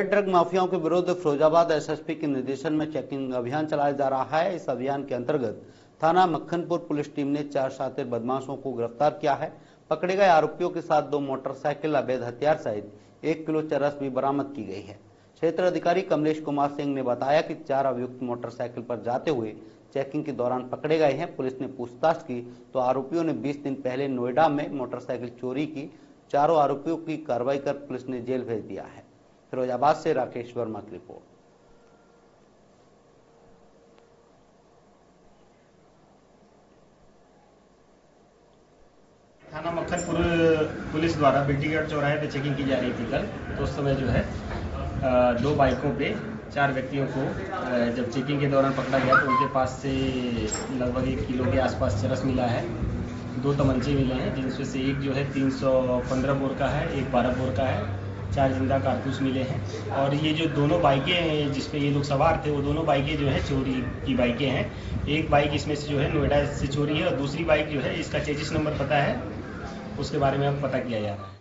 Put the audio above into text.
Drug माफियाओं के विरुद्ध फिरोजाबाद एसएसपी के निर्देशन में चेकिंग अभियान चलाया जा रहा है। इस अभियान के अंतर्गत थाना मक्खनपुर पुलिस टीम ने चार शातिर बदमाशों को गिरफ़्तार किया है। पकड़े गए आरोपियों के साथ दो मोटरसाइकिल, अवैध हथियार सहित एक किलो चरस भी बरामद की गई है। क्षेत्र अधिकारी कमलेश कुमार सिंह ने बताया कि चार अभियुक्त मोटरसाइकिल पर जाते हुए चेकिंग के दौरान पकड़े गए हैं। पुलिस ने पूछताछ की तो आरोपियों ने 20 दिन पहले नोएडा में मोटरसाइकिल चोरी की। चारों आरोपियों की कार्रवाई कर पुलिस ने जेल भेज दिया है। फिरोजाबाद से राकेश वर्मा की रिपोर्ट। थाना मक्खनपुर पुलिस द्वारा बिल्टीगढ़ चौराहे पे चेकिंग की जा रही थी कल। तो उस समय जो है दो बाइकों पे चार व्यक्तियों को जब चेकिंग के दौरान पकड़ा गया तो उनके पास से लगभग एक किलो के आसपास चरस मिला है। दो तमंचे मिले हैं, जिनमें से एक जो है 315 बोर का है, एक 12 बोर का है। चार ज़िंदा कारतूस मिले हैं। और ये जो दोनों बाइकें हैं, जिस पे ये लोग सवार थे, वो दोनों बाइकें जो है चोरी की बाइकें हैं। एक बाइक इसमें से जो है नोएडा से चोरी है और दूसरी बाइक जो है इसका चेजिस नंबर पता है। उसके बारे में अब पता किया जा रहा है।